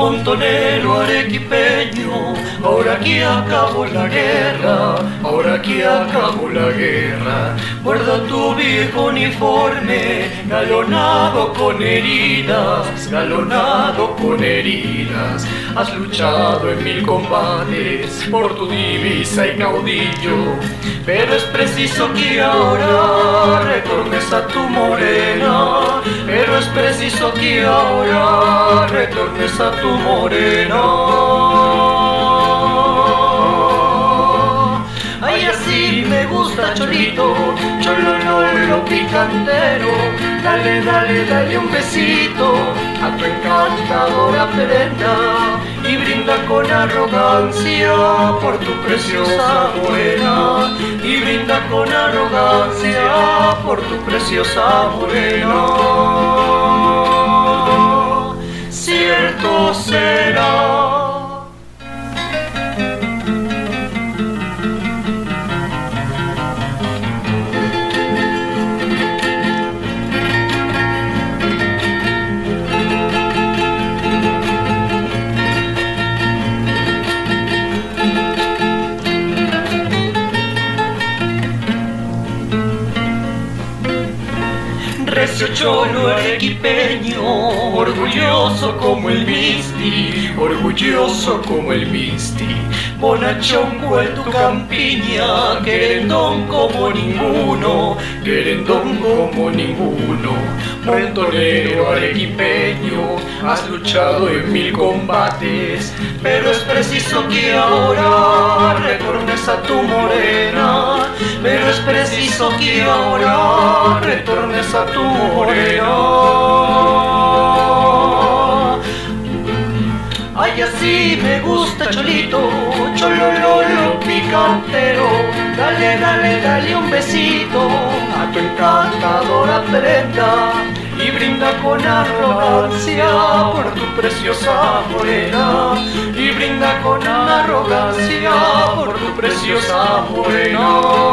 montonero arequipeño, ahora que acabó la guerra, ahora que acabó la guerra, guarda tu viejo uniforme, galonado con heridas, galonado con heridas, has luchado en mil combates por tu divisa y caudillo, pero es preciso que ahora retornes a tu preciso que ahora retornes a tu morena. Ay, así me gusta Cholito, Chololo picantero, dale, dale, dale un besito a tu encantadora prenda y brinda con arrogancia por tu preciosa morena y brinda con arrogancia por tu preciosa morena. say. Recio cholo arequipeño, orgulloso como el Misti, orgulloso como el Misti. Bonachón en tu campiña, querendón como ninguno, querendón como ninguno. Montonero arequipeño, has luchado en mil combates, pero es preciso que ahora retornes a tu morena, preciso que ahora retornes a tu morena. Ay, así me gusta Cholito, Cholololo picantero. Dale, dale, dale un besito a tu encantadora prenda y brinda con arrogancia por tu preciosa morena. Y brinda con arrogancia por tu preciosa morena.